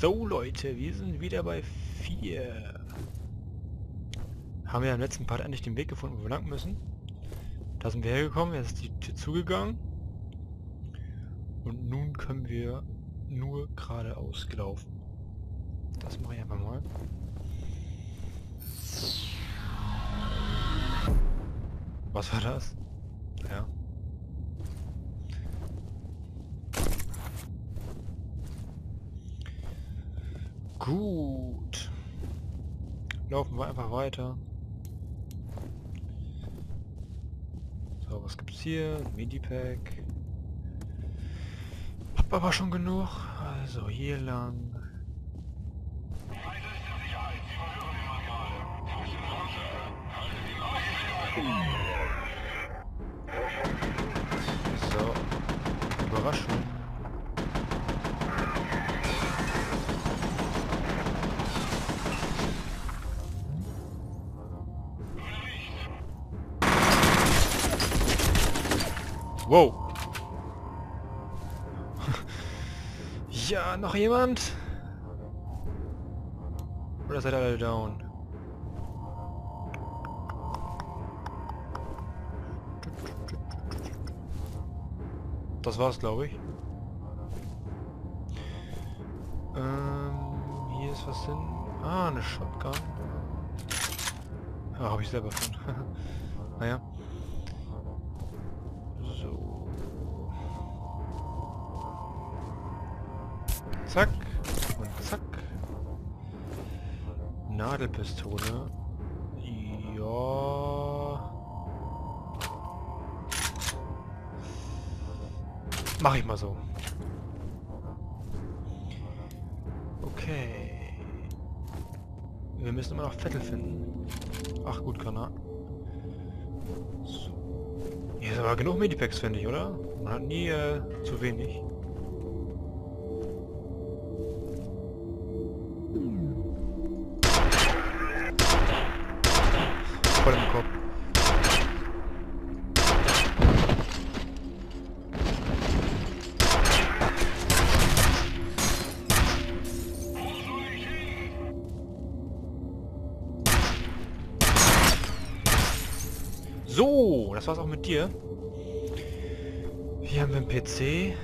So Leute, wir sind wieder bei 4. Haben wir im letzten Part endlich den Weg gefunden, wo wir lang müssen. Da sind wir hergekommen, jetzt ist die Tür zugegangen. Und nun können wir nur geradeaus gelaufen. Das mache ich einfach mal. Was war das? Ja. Gut. Laufen wir einfach weiter. So, was gibt's hier? Medipack. Hab aber schon genug. Also hier lang. So. Wow. ja, noch jemand? Oder seid ihr alle down? Das war's, glaube ich. Ähm, hier ist was hin. Ah, eine Shotgun. Ja, habe ich selber schon. naja. Nadelpistole. Ja. Mach ich mal so. Okay. Wir müssen immer noch Vettel finden. Ach gut, kann er. So. Hier ist aber genug Medipacks, finde ich, oder? Man hat nie äh, zu wenig. Das war's auch mit dir. Hier haben wir einen PC. Äh,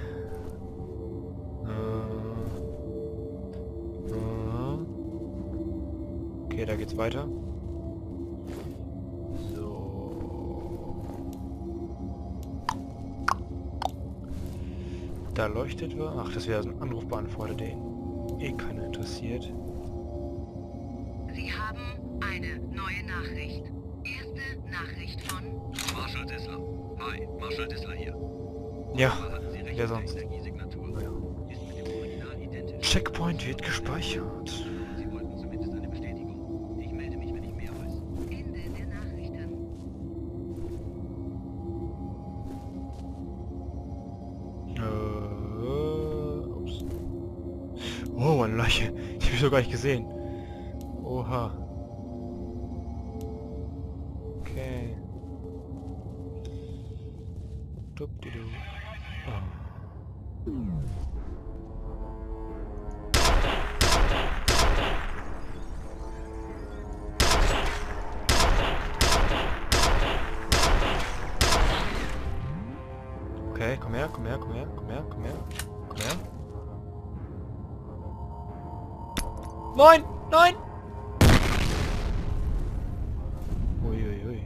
äh. Okay, da geht's weiter. So. Da leuchtet wir. Ach, das wäre so ein Anrufbeantworter, den eh keiner interessiert. Sie haben eine neue Nachricht. Erste Nachricht von. Hi, Marshall Dissler hier. Ja, wer sonst? Energiesignatur? Naja. Ist mit dem Original identisch. Checkpoint wird gespeichert. Sie wollten zumindest eine Bestätigung. Ich melde mich, wenn ich mehr weiß. Ende der Nachrichten. Äh, ups. Oh, eine Leiche. Die habe ich so gar nicht gesehen. Oha. Okay, komm her, komm her, komm her, komm her, komm her, komm her. Nein, nein! Ui, ui, ui.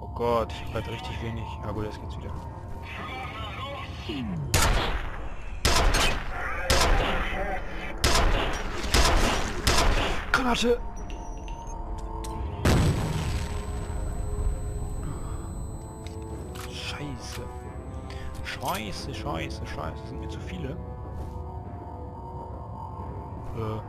Oh Gott, ich hab richtig wenig. Ah gut, jetzt geht's wieder. Granate! Scheiße, scheiße, scheiße. Sind mir zu viele. Äh.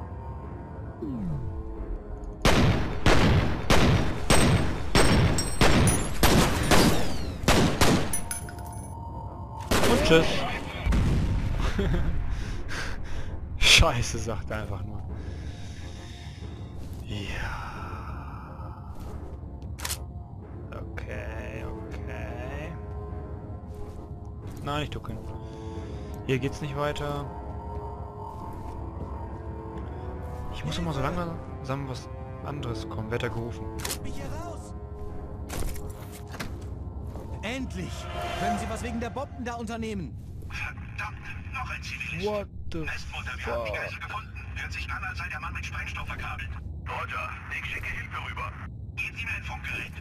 Und tschüss. Scheiße, sagt er einfach nur. Ja. Nein, nicht ducken. Hier geht's nicht weiter. Ich muss immer so lange zusammen was anderes kommen. Wetter gerufen. Endlich! Können Sie was wegen der Bomben da unternehmen? Verdammt, noch ein Zivilist. What the Westmutter, wir haben die fuck? Geisel gefunden. Hört sich an, als sei der Mann mit Sprengstoff verkabelt. Roger, ich schicke Hilfe rüber. Geben Sie mir ein Funkgerät.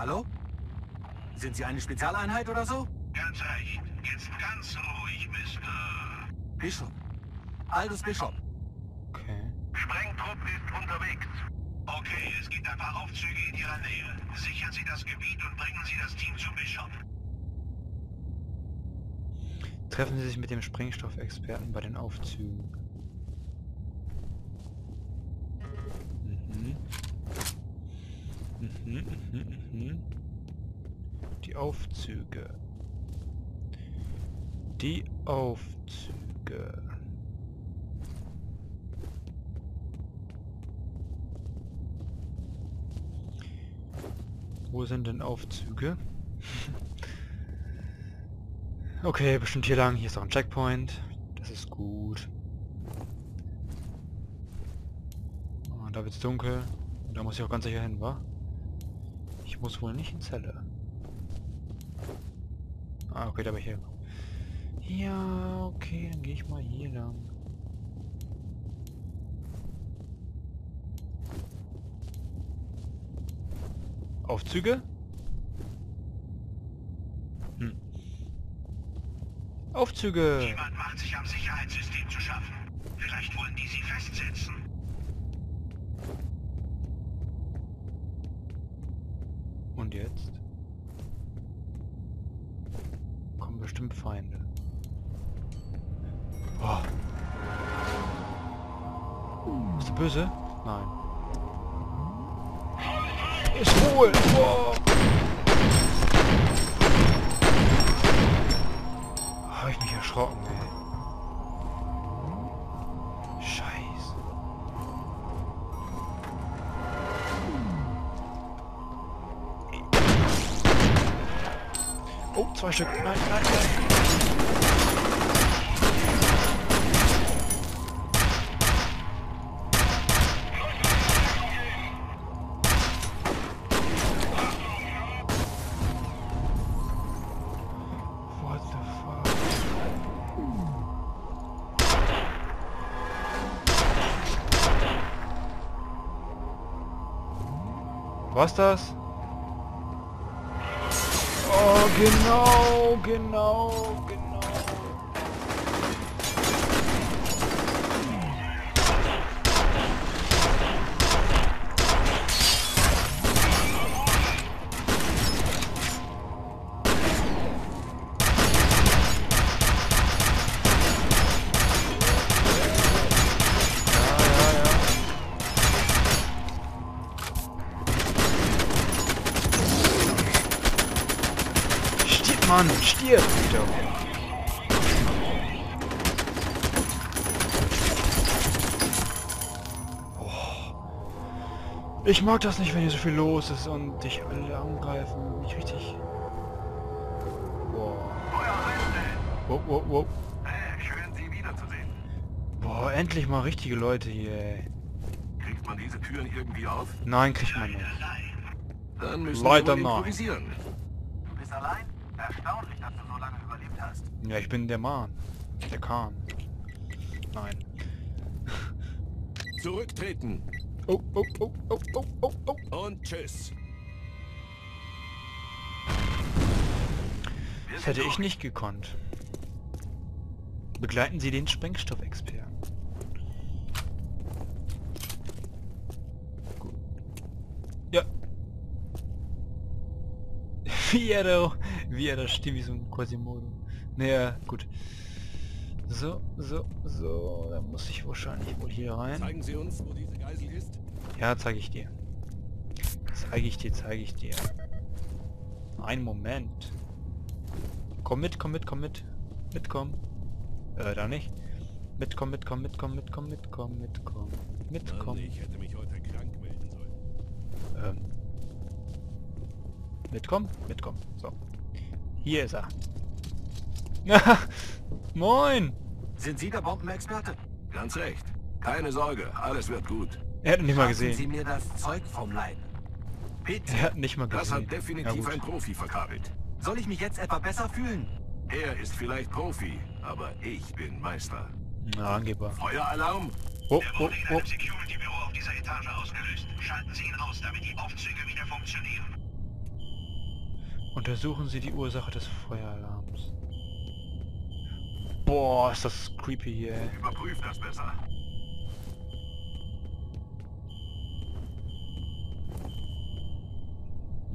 Hallo? Sind Sie eine Spezialeinheit oder so? Ganz recht. Jetzt ganz ruhig, Mr. Bishop. Aldous Bishop. Okay. Sprengtrupp ist unterwegs. Okay, es gibt ein paar Aufzüge in Ihrer Nähe. Sichern Sie das Gebiet und bringen Sie das Team zu Bishop. Treffen Sie sich mit dem Sprengstoffexperten bei den Aufzügen. Mhm. Die Aufzüge. Die Aufzüge. Wo sind denn Aufzüge? Okay, bestimmt hier lang. Hier ist auch ein Checkpoint. Das ist gut. Oh, da wird's dunkel. Und da muss ich auch ganz sicher hin, wa? Muss wohl nicht in Zelle. Ah, okay, da bin ich hier. Ja, okay, dann gehe ich mal hier lang. Aufzüge? Hm. Aufzüge! Jemand macht sich am Sicherheitssystem zu schaffen. Vielleicht wollen die Sie festsetzen. Und jetzt? Kommen bestimmt Feinde. Oh. Ist der böse? Nein. Ist wohl! Oh. Habe ich mich erschrocken, ey. Zwei Stück. Nein, nein, nein. What the? Was das? Genau, genau, genau. Stirb! Stirb. Oh. Ich mag das nicht, wenn hier so viel los ist und dich alle angreifen. Mich richtig... Boah. Wow, wow, wow. Schön, Sie wiederzusehen. Boah, endlich mal richtige Leute hier, ey. Kriegt man diese Türen irgendwie auf? Nein, kriegt man nicht. Dann müssen Leider wir wohl nein. improvisieren. Du bist allein? Erstaunlich, dass du so lange überlebt hast. Ja, ich bin der Mann. Der Kahn. Nein. Zurücktreten Oh, oh, oh, oh, oh, oh, oh. und tschüss. Das hätte ich nicht gekonnt. Begleiten Sie den Sprengstoffexperten. Wie er da, wie er da steht, wie so ein Quasimodo. Naja, gut. So, so, so. Da muss ich wahrscheinlich wohl hier rein. Zeigen Sie uns, wo diese Geisel ist. Ja, zeige ich dir. Zeige ich dir, zeige ich dir. Ein Moment. Komm mit, komm mit, komm mit. Mitkommen. Äh, da nicht. Mitkommen, mitkommen, mitkommen, mitkommen, mitkommen, mitkommen. Mitkommen. ich hätte mich heute krank melden sollen. Mitkommen? Mitkommen. So. Hier ist er. Moin! Sind Sie der Bombenexperte? Ganz recht. Keine Sorge, alles wird gut. Er hat ihn nicht mal Lassen Sie gesehen. mir das Zeug vom Leib. Bitte. Er hat nicht mal Das gesehen. hat definitiv ja, ein. Profi verkabelt. Soll ich mich jetzt etwa besser fühlen? Er ist vielleicht Profi, aber ich bin Meister. Na, Angeber. Feueralarm? Oh, oh, wurde in oh. Security-Büro auf dieser Etage ausgelöst. Schalten Sie ihn aus, damit die Aufzüge wieder funktionieren. Untersuchen Sie die Ursache des Feueralarms. Boah, ist das creepy hier. ey. Überprüf das besser.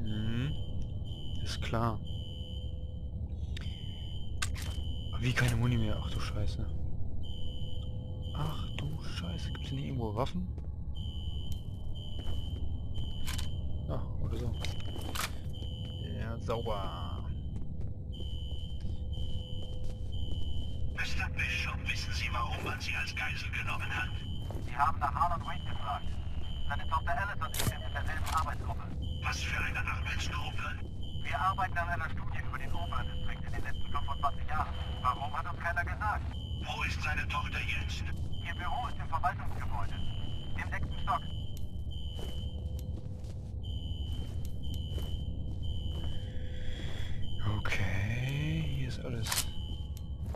Mhm. Ist klar. Wie keine Muni mehr? Ach du Scheiße. Ach du Scheiße. Gibt es nicht irgendwo Waffen? Ach, oder so. Ja, sauber. Mr. Bishop, wissen Sie, warum man Sie als Geisel genommen hat? Sie haben nach Harlan Wade gefragt. Seine Tochter Alice und ich sind in derselben Arbeitsgruppe. Was für eine Arbeitsgruppe? Wir arbeiten an einer Studie über den Oberdistrikt in den letzten 25 Jahren. Warum hat uns keiner gesagt? Wo ist seine Tochter jetzt? Ihr Büro ist im Verwaltungsgebäude. Im sechsten Stock. Okay, hier ist alles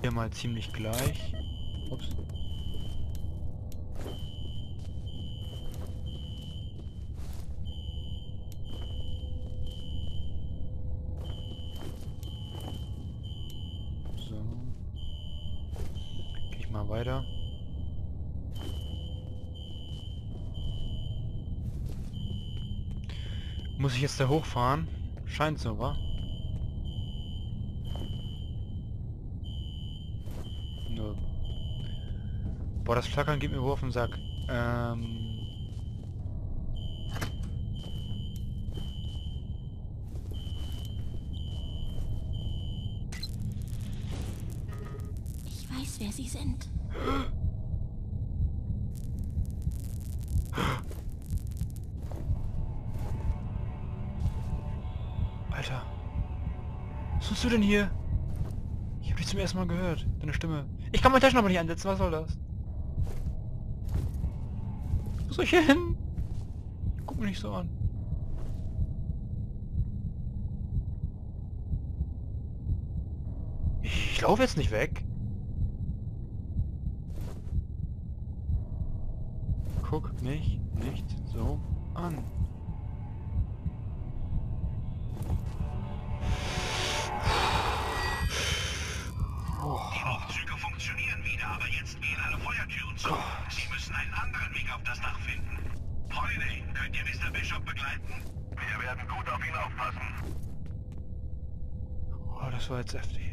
hier mal ziemlich gleich. Ups. Ich mal weiter. Muss ich jetzt da hochfahren? Scheint so, wa? Boah, das Flackern geht mir hoch auf den Sack. Ähm... Ich weiß, wer Sie sind. Alter. Was tust du denn hier? Ich hab dich zum ersten Mal gehört. Deine Stimme. Ich kann meine Taschen aber nicht einsetzen. Was soll das? Soll ich hier hin? Guck mich nicht so an. Ich laufe jetzt nicht weg. Guck mich nicht so an. Die Aufzüge funktionieren wieder, aber jetzt gehen alle Feuertüren zu. Sie müssen einen anderen Auf das Dach finden. Holiday, könnt ihr Mr. Bishop begleiten? Wir werden gut auf ihn aufpassen. Oh, das war jetzt heftig,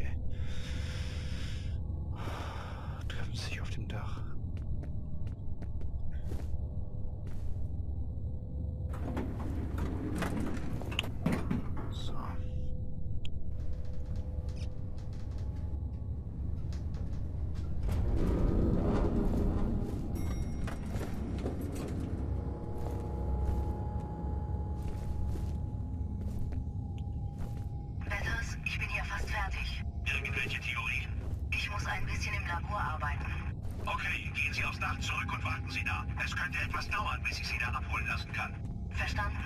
Es könnte etwas dauern, bis ich Sie da abholen lassen kann. Verstanden?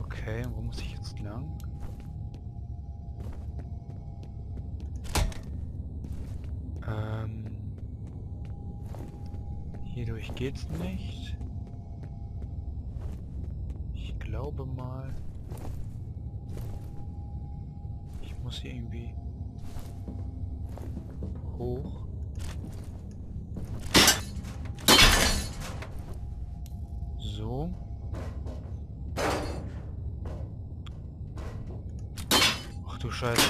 Okay, wo muss ich jetzt lang? Ähm, hierdurch geht's nicht. Ich glaube mal, ich muss hier irgendwie hoch. So. Ach du Scheiße.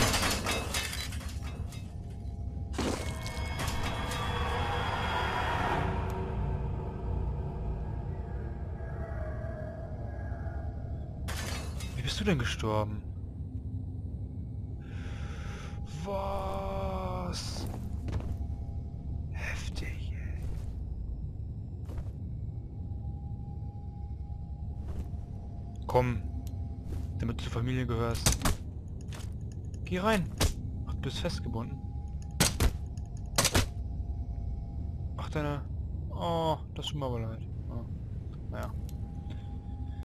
Wie bist du denn gestorben? Was? Komm. Damit du zur Familie gehörst. Geh rein. Ach, du bist festgebunden. Ach, deine... Oh, das tut mir aber leid. Oh. Naja.